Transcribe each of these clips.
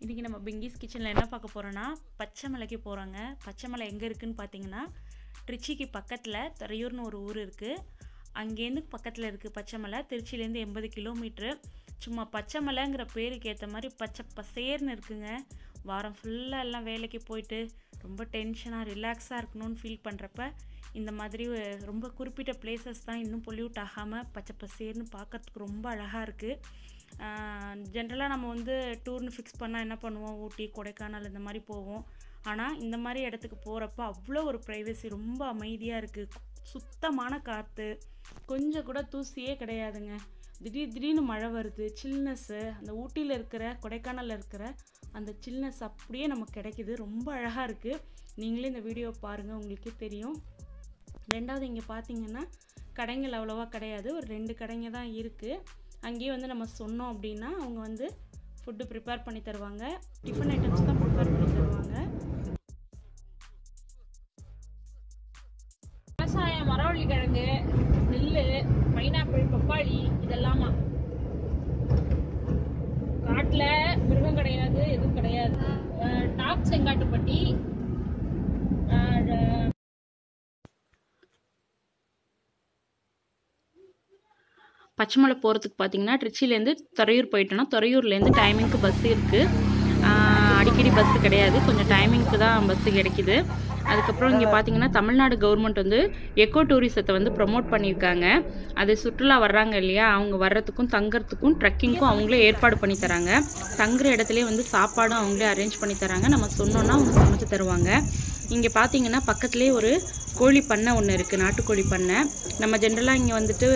இன்றைக்கி நம்ம பிங்கிஸ் கிச்சனில் என்ன பார்க்க போகிறோன்னா பச்சை மலைக்கு போகிறோங்க பச்சை மலை எங்கே இருக்குதுன்னு பார்த்தீங்கன்னா திருச்சிக்கு பக்கத்தில் துறையூர்னு ஒரு ஊர் இருக்குது அங்கேருந்து பக்கத்தில் இருக்குது பச்சை மலை திருச்சியிலேருந்து எண்பது கிலோமீட்ரு சும்மா பச்சை மலைங்கிற பேருக்கு ஏற்ற மாதிரி பச்சை பசேர்னு இருக்குங்க. வாரம் ஃபுல்லாக எல்லாம் வேலைக்கு போயிட்டு ரொம்ப டென்ஷனாக ரிலாக்ஸாக இருக்கணும்னு ஃபீல் பண்ணுறப்ப இந்த மாதிரி ரொம்ப குறிப்பிட்ட பிளேசஸ் தான் இன்னும் பொல்யூட் ஆகாமல் பச்சை பசேர்னு பார்க்கறதுக்கு ரொம்ப அழகாக இருக்குது ஜென்ரலாக நம்ம வந்து டூர்னு ஃபிக்ஸ் பண்ணால் என்ன பண்ணுவோம்? ஊட்டி கொடைக்கானல் இந்த மாதிரி போவோம். ஆனால் இந்த மாதிரி இடத்துக்கு போகிறப்ப அவ்வளோ ஒரு ப்ரைவசி ரொம்ப அமைதியாக இருக்குது சுத்தமான காற்று கொஞ்சம் கூட தூசியே கிடையாதுங்க. திடீர் திடீர்னு மழை வருது சில்னஸ்ஸு அந்த ஊட்டியில் இருக்கிற கொடைக்கானலில் இருக்கிற அந்த சில்னஸ் அப்படியே நமக்கு கிடைக்குது. ரொம்ப அழகாக இருக்குது நீங்களே இந்த வீடியோ பாருங்கள் உங்களுக்கே தெரியும். ரெண்டாவது இங்கே பார்த்தீங்கன்னா கடைங்கள் அவ்வளோவா கிடையாது. ஒரு ரெண்டு கடைங்க தான் இருக்குது அங்கேயே வந்து நம்ம சொன்னோம் அப்படின்னா அவங்க வந்து ஃபுட்டு ப்ரிப்பேர் பண்ணி தருவாங்க. டிஃபன் ஐட்டம்ஸ் தான் ப்ரிப்பேர் பண்ணி தருவாங்க. விவசாயம் மரவள்ளி கிழங்கு நெல் பைனாப்பிள் பப்பாளி இதெல்லாமா. காட்டில் மிருகம் கிடையாது எதுவும் கிடையாது. டாக் டாப் செங்காட்டுப்பட்டி பச்சைமலை போகிறதுக்கு பார்த்தீங்கன்னா ட்ரிச்சிலேருந்து துறையூர் போயிட்டோன்னா துறையூர்லேருந்து டைமிங்க்கு பஸ் இருக்குது அடிக்கடி பஸ்ஸு கிடையாது. கொஞ்சம் டைமிங்க்கு தான் பஸ்ஸு கிடைக்கிது. அதுக்கப்புறம் இங்கே பார்த்தீங்கன்னா தமிழ்நாடு கவர்மெண்ட் வந்து எக்கோ டூரிசத்தை வந்து ப்ரொமோட் பண்ணியிருக்காங்க. அது சுற்றுலா வர்றாங்க இல்லையா? அவங்க வர்றதுக்கும் தங்கறதுக்கும் ட்ரெக்கிங்க்கும் அவங்களே ஏற்பாடு பண்ணி தராங்க. தங்குற இடத்துலேயே வந்து சாப்பாடும் அவங்களே அரேஞ்ச் பண்ணி தராங்க. நம்ம சொன்னோன்னா அவங்க சமைச்சு தருவாங்க. இங்கே பார்த்தீங்கன்னா பக்கத்துலேயே ஒரு கோழி பண்ணை ஒன்று இருக்குது நாட்டுக்கோழி பண்ணை. நம்ம ஜென்ரலாக இங்கே வந்துட்டு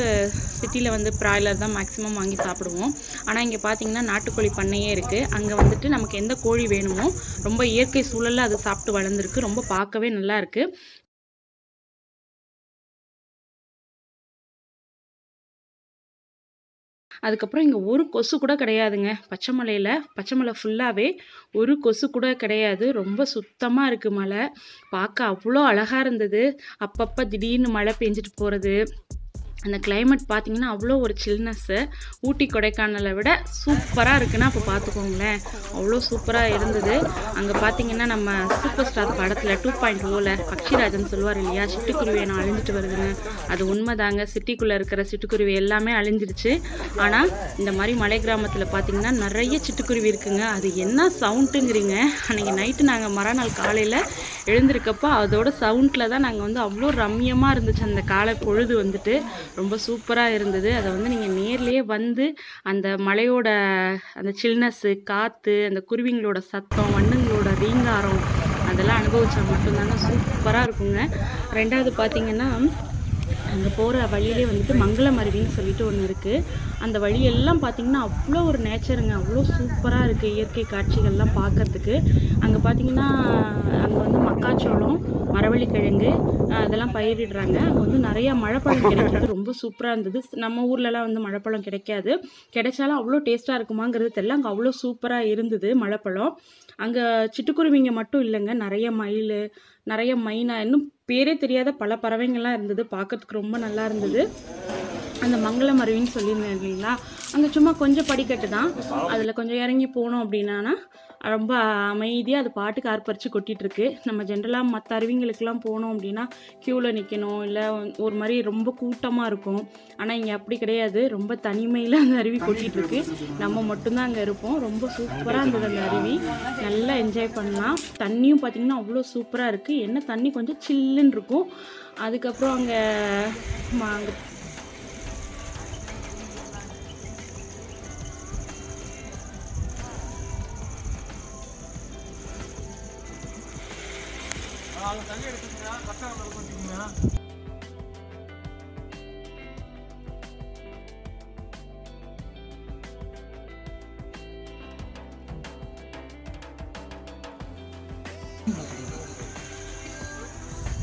சிட்டியில் வந்து ப்ராய்லர் தான் மேக்ஸிமம் வாங்கி சாப்பிடுவோம். ஆனால் இங்கே பார்த்தீங்கன்னா நாட்டுக்கோழி பண்ணையே இருக்குது அங்கே வந்துட்டு நமக்கு எந்த கோழி வேணுமோ ரொம்ப இயற்கை சூழலில் அது சாப்பிட்டு வளர்ந்துருக்கு. ரொம்ப பார்க்கவே நல்லா இருக்குது அதுக்கப்புறம் இங்கே ஒரு கொசு கூட கிடையாதுங்க. பச்சை மலையில் பச்சை மலை ஃபுல்லாகவே ஒரு கொசு கூட கிடையாது. ரொம்ப சுத்தமாக இருக்குது மலை. பார்க்க அவ்வளோ அழகாக இருந்தது. அப்பப்போ திடீர்னு மழை பெஞ்சிட்டு போகிறது அந்த கிளைமேட் பார்த்தீங்கன்னா அவ்வளோ ஒரு சில்னஸ்ஸு ஊட்டி கொடைக்கானலை விட சூப்பராக இருக்குன்னா அப்போ பார்த்துக்கோங்களேன் அவ்வளோ சூப்பராக இருந்தது. அங்கே பார்த்தீங்கன்னா நம்ம சூப்பர் ஸ்டார் படத்தில் டூ பாயிண்ட் ஓவில் பக்ஷிராஜன் சொல்லுவார் இல்லையா? சிட்டுக்குருவி நான் அழிஞ்சிட்டு வருதுன்னு. அது உண்மைதாங்க. சிட்டிக்குள்ளே இருக்கிற சிட்டுக்குருவி எல்லாமே அழிஞ்சிருச்சு. ஆனால் இந்த மாதிரி மலை கிராமத்தில் பார்த்தீங்கன்னா நிறைய சிட்டுக்குருவி இருக்குங்க. அது என்ன சவுண்டுங்கிறீங்க அன்றைக்கி நைட்டு நாங்கள் மறுநாள் காலையில் எழுந்திருக்கப்போ அதோட சவுண்டில் தான் நாங்கள் வந்து அவ்வளோ ரம்யமாக இருந்துச்சு. அந்த காலை பொழுது வந்துட்டு ரொம்ப சூப்பராக இருந்தது. அதை வந்து நீங்கள் நேர்லேயே வந்து அந்த மலையோட அந்த சில்னஸ்ஸு காற்று அந்த குருவிங்களோட சத்தம் வண்ணங்களோட ரீங்காரம் அதெல்லாம் அனுபவிச்சா மட்டும்தாங்க சூப்பராக இருக்குங்க. ரெண்டாவது பார்த்தீங்கன்னா அங்கே போகிற வழியிலே வந்துட்டு மங்களம் அருவின்னு சொல்லிட்டு ஒன்று இருக்குது அந்த வழியெல்லாம் பார்த்திங்கன்னா அவ்வளோ ஒரு நேச்சருங்க. அவ்வளோ சூப்பராக இருக்குது இயற்கை காட்சிகள்லாம் பார்க்கறதுக்கு அங்கே பார்த்தீங்கன்னா அங்கே வந்து மக்காச்சோளம் மரவள்ளிக்கிழங்கு அதெல்லாம் பயிரிடுறாங்க. அங்கே வந்து நிறையா மழைப்பழம் கிடைக்கிறது ரொம்ப சூப்பராக இருந்தது. நம்ம ஊர்லலாம் வந்து மழைப்பழம் கிடைக்காது. கிடைச்சாலும் அவ்வளோ டேஸ்ட்டாக இருக்குமாங்கிறது தெரியல. அங்கே அவ்வளோ சூப்பராக இருந்தது மழைப்பழம். அங்கே சிட்டுக்குருவிங்க மட்டும் இல்லைங்க. நிறைய மயில் நிறைய மைனா இன்னும் பேரே தெரியாத பல பறவைங்கள்லாம் இருந்தது. பார்க்கறதுக்கு ரொம்ப நல்லா இருந்தது. அந்த மங்களம் அருவின்னு சொல்லியிருந்தேன் இல்லைங்களா? அங்கே சும்மா கொஞ்சம் படிக்கட்டு தான். அதில் கொஞ்சம் இறங்கி போனோம் அப்படின்னா ரொம்ப அமைதியாக அது பாட்டுக்கு ஆர்ப்பரிச்சு கொட்டிகிட்ருக்கு நம்ம ஜென்ரலாக மற்ற அருவிங்களுக்கெல்லாம் போனோம் அப்படின்னா க்யூவில் நிற்கணும் இல்லை ஒரு மாதிரி ரொம்ப கூட்டமாக இருக்கும். ஆனால் இங்கே அப்படி கிடையாது. ரொம்ப தனிமையில் அந்த அருவி கொட்டிகிட்ருக்கு நம்ம மட்டும்தான் அங்கே இருப்போம். ரொம்ப சூப்பராக இருந்தது அந்த அருவி. நல்லா என்ஜாய் பண்ணலாம். தண்ணியும் பார்த்திங்கன்னா அவ்வளோ சூப்பராக இருக்குது என்ன தண்ணி கொஞ்சம் சில்லுன்னு இருக்கும். அதுக்கப்புறம் அங்கே அங்கே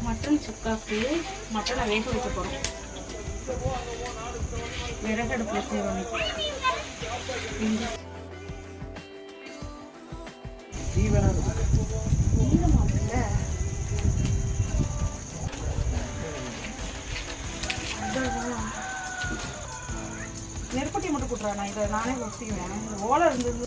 மட்டன் சுக்காக்கு மட்டனை வேக வைக்க போகிறோம் விறகடுப்பில் செய்வோம். போட்டுறேன் நான் இதை நானே ஒத்திக்குவேன் ஓலை இருந்தது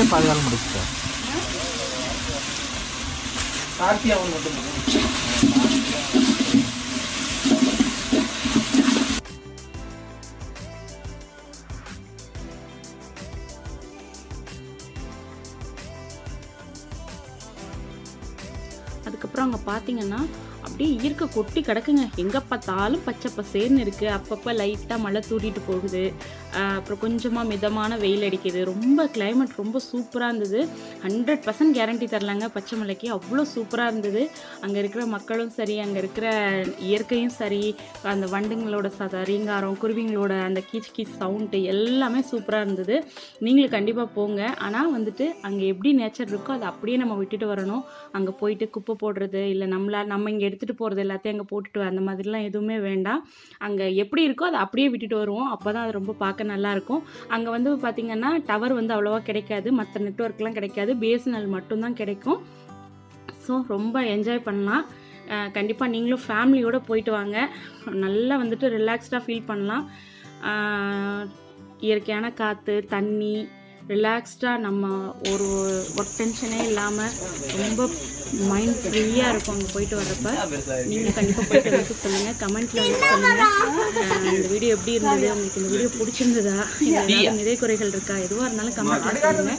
அதே பாதுகாப்பு முடிச்சுட்டேன் கார்த்தி அவன் மட்டும் அதுக்கப்புறம் அங்கே பார்த்தீங்கன்னா அப்படியே இயற்கை கொட்டி கிடக்குங்க. எங்கே பார்த்தாலும் பச்சை பசேர்னு இருக்குது அப்பப்போ லைட்டாக மழை தூரிட்டு போகுது. அப்புறம் கொஞ்சமாக மிதமான வெயில் அடிக்குது. ரொம்ப கிளைமேட் ரொம்ப சூப்பராக இருந்தது. ஹண்ட்ரட் பர்சன்ட் கேரண்டி தரலாங்க. பச்சை மலைக்கு அவ்வளோ சூப்பராக இருந்தது. அங்கே இருக்கிற மக்களும் சரி அங்கே இருக்கிற இயற்கையும் சரி அந்த வண்டுங்களோட சத ரீங்காரம் குருவிங்களோட அந்த கீச் கீச் சவுண்டு எல்லாமே சூப்பராக இருந்தது. நீங்களும் கண்டிப்பாக போங்க. ஆனால் வந்துட்டு அங்கே எப்படி நேச்சர் இருக்கோ அதை அப்படியே நம்ம விட்டுட்டு வரணும். அங்கே போயிட்டு குப்பை போடுறது இல்லை நம்மளா நம்ம இங்கே எடுத்துகிட்டு போகிறது எல்லாத்தையும் அங்கே போட்டுட்டு அந்த மாதிரிலாம் எதுவுமே வேண்டாம். அங்கே எப்படி இருக்கோ அதை அப்படியே விட்டுட்டு வருவோம். அப்போ தான் அது ரொம்ப பார்க்க நல்லாயிருக்கும். அங்கே வந்து பார்த்திங்கன்னா டவர் வந்து அவ்வளோவா கிடைக்காது. மற்ற நெட்ஒர்க்லாம் கிடைக்காது. பிஎஸ்என்எல் மட்டும்தான் கிடைக்கும். ஸோ ரொம்ப என்ஜாய் பண்ணலாம். கண்டிப்பாக நீங்களும் ஃபேமிலியோடு போயிட்டு வாங்க. நல்லா வந்துட்டு ரிலாக்ஸ்டாக ஃபீல் பண்ணலாம். இயற்கையான காற்று தண்ணி ரிலாக்ஸ்டாக நம்ம ஒரு ஒர்க் டென்ஷனே இல்லாமல் ரொம்ப மைண்ட் ஃப்ரீயாக இருக்கும் அங்கே போயிட்டு வர்றப்ப. நீங்கள் கண்டிப்பாக போயிட்டு வந்து சொல்லுங்கள் கமெண்ட்டில் வந்து சொல்லுங்கள் இந்த வீடியோ எப்படி இருந்தது? உங்களுக்கு இந்த வீடியோ பிடிச்சிருந்ததா? இல்லை ஏதாவது நிறை குறைகள் இருக்கா? எதுவாக இருந்தாலும் கமெண்ட்டில் சொல்லுங்கள்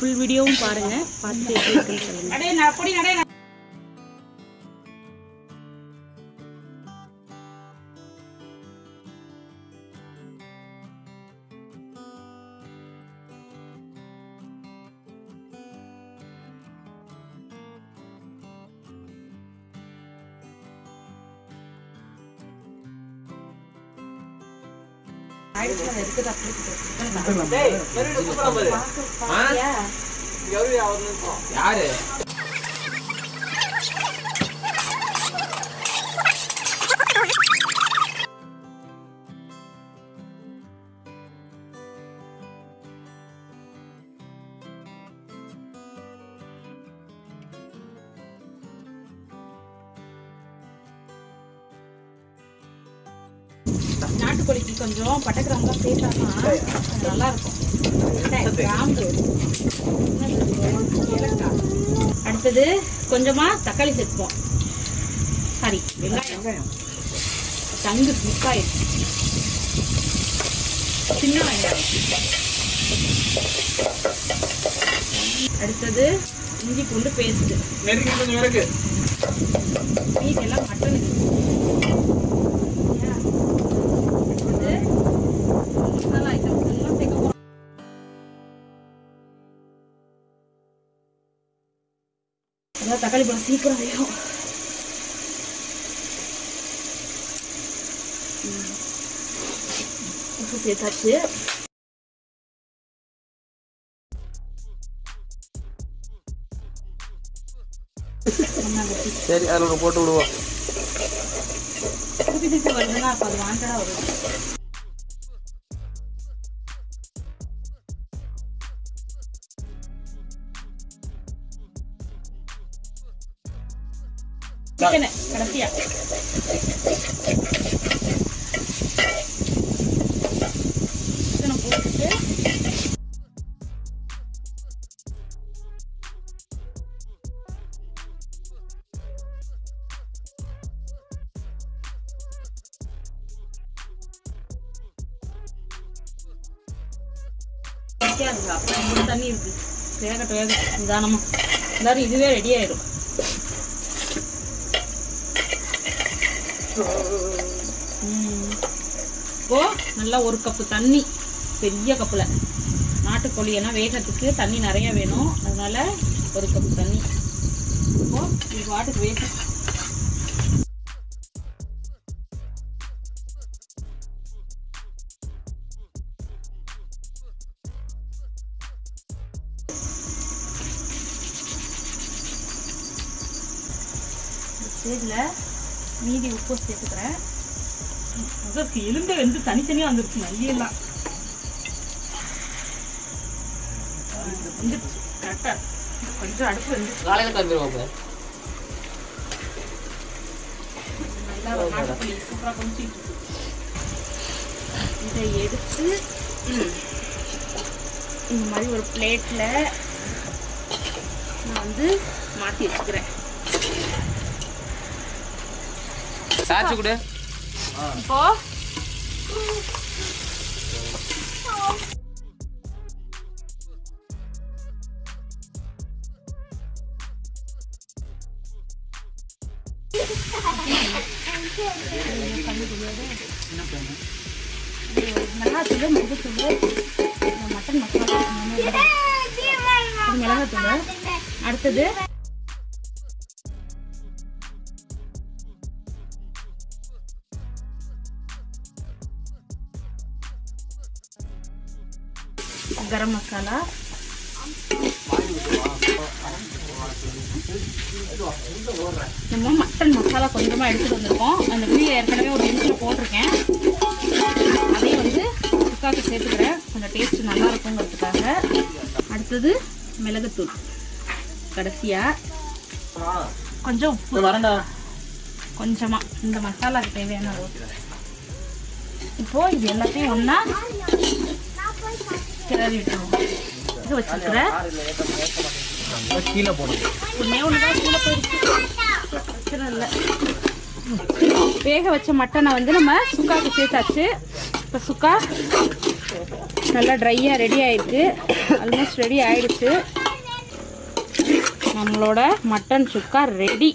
ஃபுல் வீடியோவும் பாருங்கள் பார்த்துட்டு எப்படி இருக்குன்னு சொல்லுங்கள் யாரு? அடுத்தது கொஞ்சமா தக்காளி சேர்த்துப்போம். சாரி வெங்காயம். தங்கு மிக்காயம் சின்ன வெங்காயம். அடுத்தது இஞ்சி பூண்டு பேஸ்ட் நெருங்கி கொஞ்சம் இருக்கு மீதி எல்லாம் மட்டனுக்கு தக்காளி பழம் சீக்கிரம் வேகும். உப்பு சேர்த்தாச்சு சரி அதில் போட்டு விடுவோம். வருதுன்னா அப்போ அது வாண்டடா வரும் சிக்கனு கடைசியா சிக்கனை போட்டுட்டு நிக்காதுங்க. அப்புறம் இன்னும் தண்ணி இருக்கு வேகட்டும் வேகட்டும் நிதானமா எல்லாரும் இதுவே ரெடி ஆயிடும் இப்போ நல்லா ஒரு கப்பு தண்ணி. பெரிய கப்பில். நாட்டுக்கோழி ஏன்னா வேகத்துக்கு தண்ணி நிறைய வேணும். அதனால ஒரு கப்பு தண்ணி. இப்போ இது பாட்டுக்கு வேகும் ஸ்டேஜில் மீதி உப்பு சேர்த்துக்கிறேன். அதற்கு எலும்பே வந்து தனித்தனியாக வந்துருச்சு நல்லியெல்லாம் வந்துருச்சு கரெக்டாக கொஞ்சம் அடுப்பு வந்து காலையில் கிளம்பிடுவோம் நல்லா சூப்பராக கொண்டுட்டு இதை எடுத்து இந்த மாதிரி ஒரு பிளேட்டில் நான் வந்து மாற்றி வச்சுக்கிறேன். சாச்சு கூட. இப்போ மிளகாத்தூள் மஞ்சத்தூள் மட்டன் மசாலா மிளகாத்தூள். அடுத்தது கரம் மசாலா நம்ம மட்டன் மசாலா கொஞ்சமாக எடுத்துகிட்டு வந்திருக்கோம். அந்த வீடியோ ஏற்கனவே ஒரு நிமிஷம் போட்டிருக்கேன். அதையும் வந்து சுக்காக்கு சேர்த்துக்கிறேன். கொஞ்சம் டேஸ்ட் நல்லா இருக்குங்கிறதுக்காக. அடுத்தது மிளகுத்தூள். கடைசியாக கொஞ்சம் உப்பு. வரண்டா. கொஞ்சமாக இந்த மசாலாக்கு தேவையான அளவு. இப்போ இது எல்லாத்தையும் ஒன்றா கிளறி விட்டுருவோம் இது கீழே போடணும் ஒன்றே ஒன்று தான் கீழே போயிடுச்சு இல்லை வேக வச்ச மட்டனை வந்து நம்ம சுக்காக்கு சேர்த்தாச்சு. இப்போ சுக்கா நல்லா ட்ரையாக ரெடி ஆயிருக்கு. ஆல்மோஸ்ட் ரெடி ஆயிடுச்சு. நம்மளோட மட்டன் சுக்கா ரெடி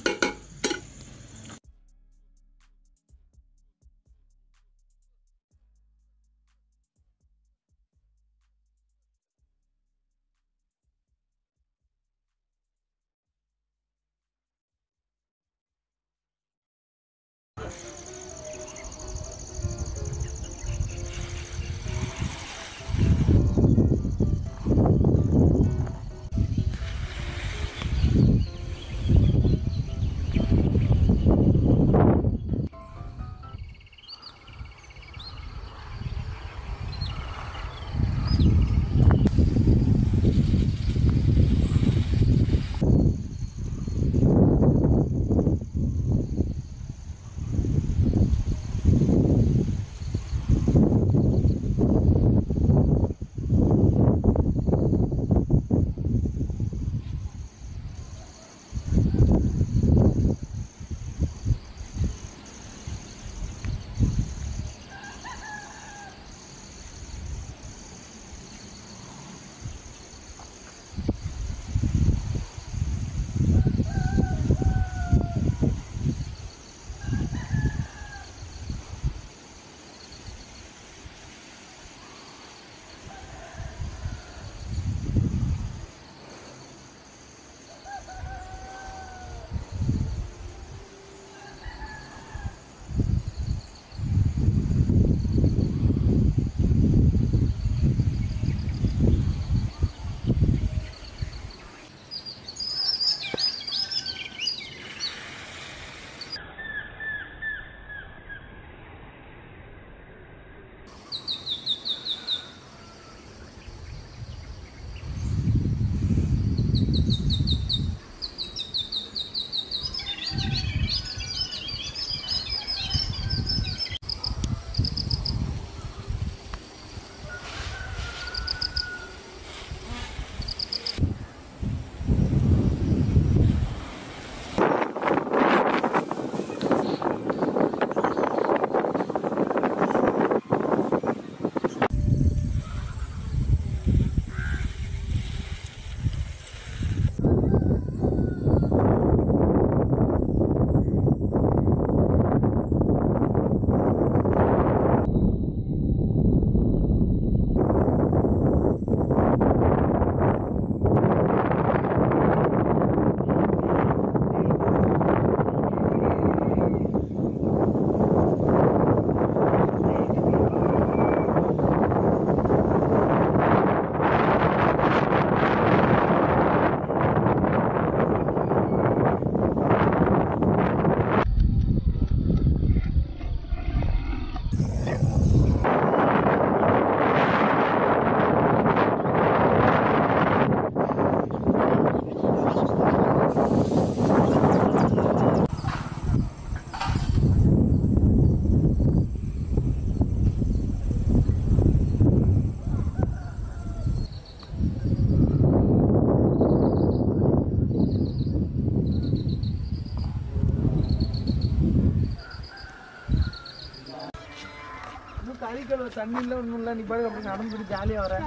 கழுவ தண்ணி இல்லை ஒன்றும் இல்லை. நீ பாரு அப்படி நடந்துட்டு ஜாலியாக வரேன்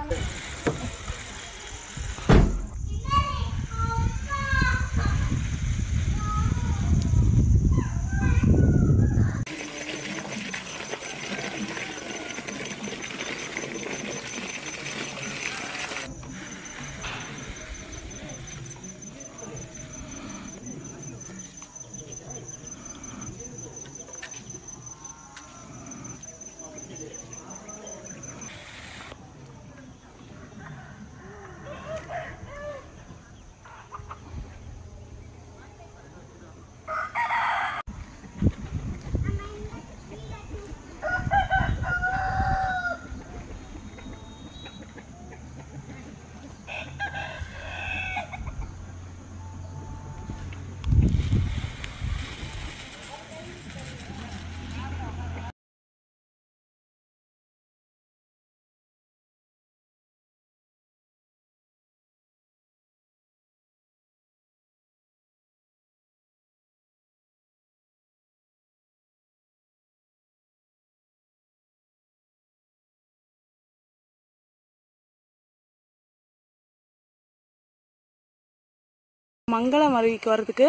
மங்களம் அருவிக்கு வர்றதுக்கு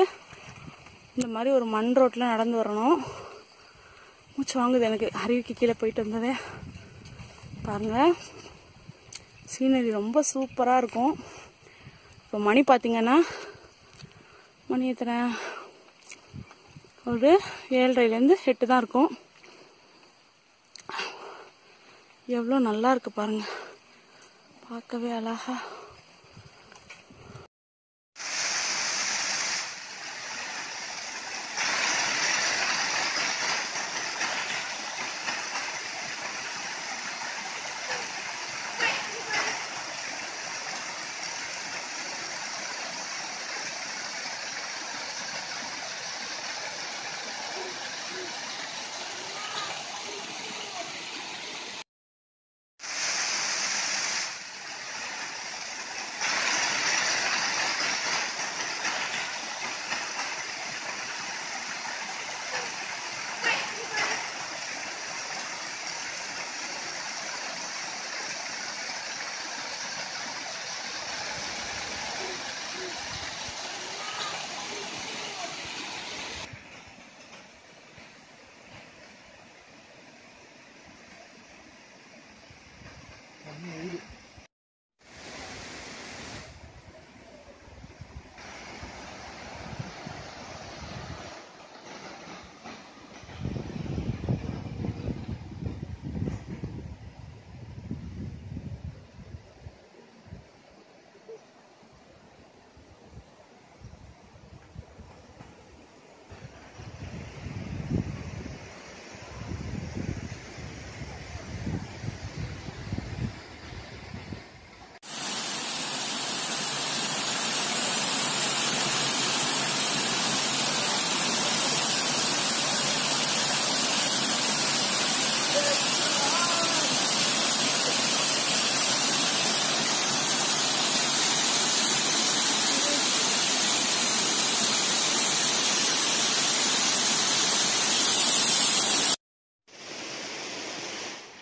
இந்த மாதிரி ஒரு மண் ரோட்டில் நடந்து வரணும். மூச்சு வாங்குது எனக்கு. அருவிக்கு கீழே போயிட்டு வந்ததே. பாருங்க. சீனரி ரொம்ப சூப்பராக இருக்கும். இப்போ மணி பார்த்தீங்கன்னா மணி எத்தனை? ஒரு ஏழரைலேருந்து எட்டு தான் இருக்கும். எவ்வளோ நல்லா இருக்கு பாருங்க. பார்க்கவே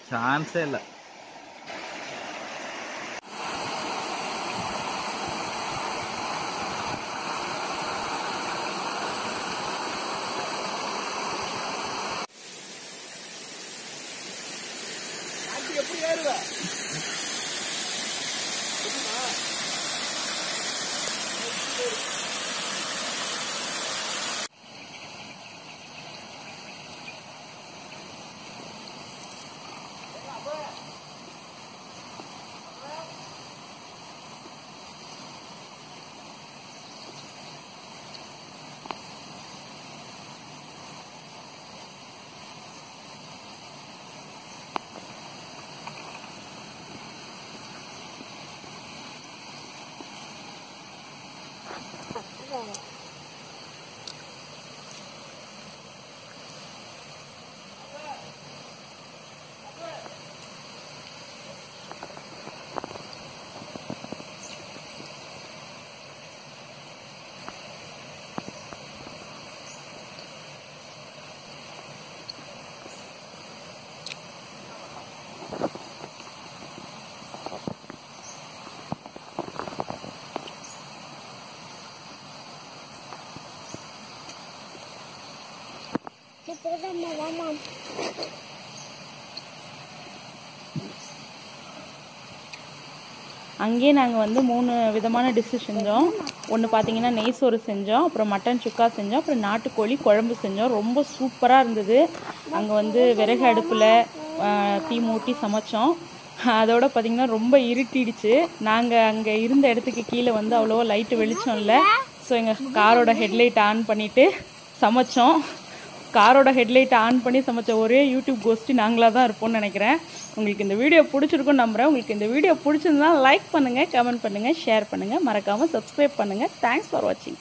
ചാൻസേ ഇല്ല அழகா சான்ஸே இல்லை அங்கேயே நாங்கள் வந்து மூணு விதமான டிஷ்ஷு செஞ்சோம். ஒன்று பார்த்தீங்கன்னா நெய் சோறு செஞ்சோம் அப்புறம் மட்டன் சுக்கா செஞ்சோம் அப்புறம் நாட்டுக்கோழி குழம்பு செஞ்சோம். ரொம்ப சூப்பராக இருந்தது. அங்கே வந்து விறகு அடுப்பில் தீ மூட்டி சமைச்சோம். அதோட பார்த்தீங்கன்னா ரொம்ப இருட்டிடுச்சு. நாங்கள் அங்கே இருந்த இடத்துக்கு கீழே வந்து அவ்வளோவா லைட்டு வெளிச்சம் இல்லை. ஸோ எங்கள் காரோட ஹெட்லைட் ஆன் பண்ணிவிட்டு சமைச்சோம். காரோட ஹெட்லைட் ஆன் பண்ணி சமைச்ச ஒரே யூடியூப் கோஷ்டி நாங்களாக தான் இருப்போம்னு நினைக்கிறேன். உங்களுக்கு இந்த வீடியோ பிடிச்சிருக்கும்னு நம்புகிறேன் உங்களுக்கு இந்த வீடியோ பிடிச்சிருந்தா லைக் பண்ணுங்கள் கமெண்ட் பண்ணுங்கள் ஷேர் பண்ணுங்கள் மறக்காமல் சப்ஸ்கிரைப் பண்ணுங்கள் தேங்க்ஸ் ஃபார் வாட்சிங்